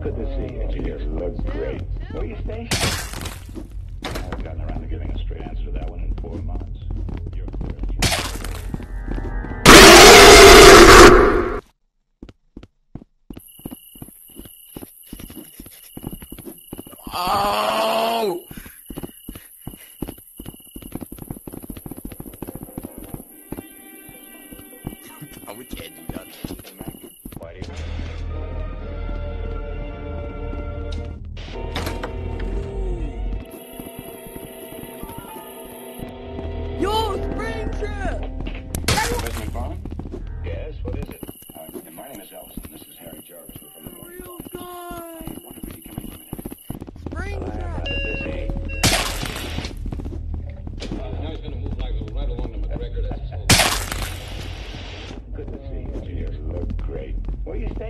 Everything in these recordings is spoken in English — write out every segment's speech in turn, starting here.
Good to see you. You just look great. Where are you stationed? I've gotten around to giving a straight answer to that one in four months. You're correct. Oh! I would can't do that. Why do you...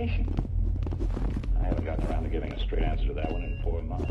I haven't gotten around to giving a straight answer to that one in four months.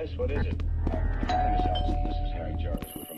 Yes, what is it? I'm Allison. This is Harry Jarvis. We're from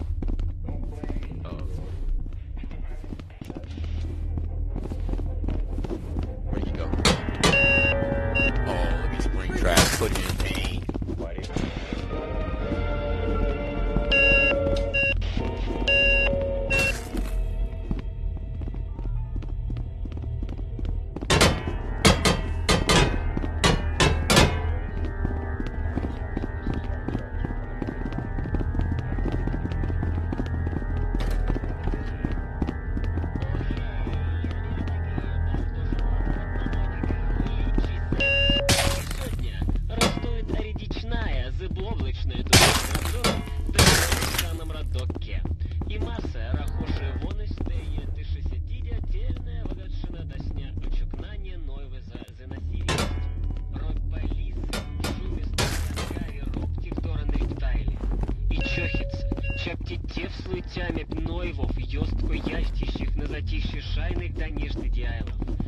тефслы тямі пнойвов, ёсткой ястищев на затище шайных да нежды дьяйлов.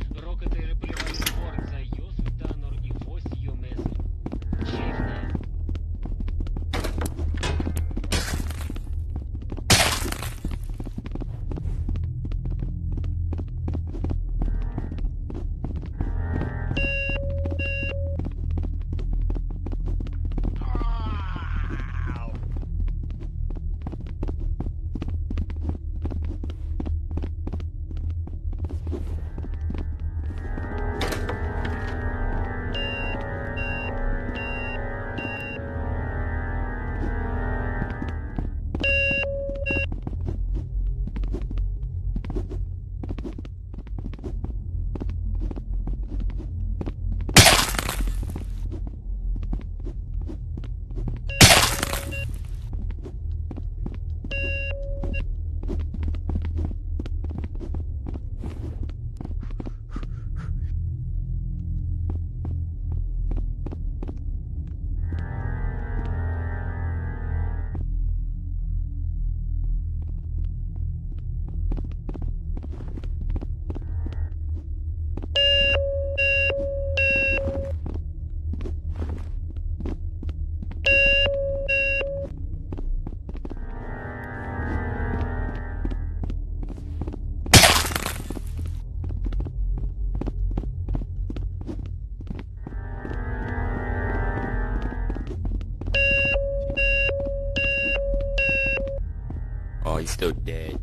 Oh, he's still dead.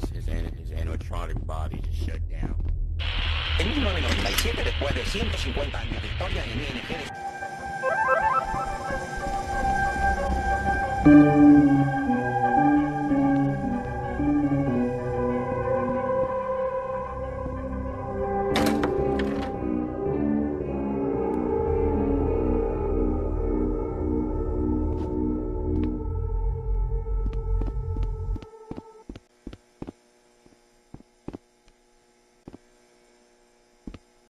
His, his, an- his animatronic body just shut down. En 1997, después de 150 años de historia, el ING de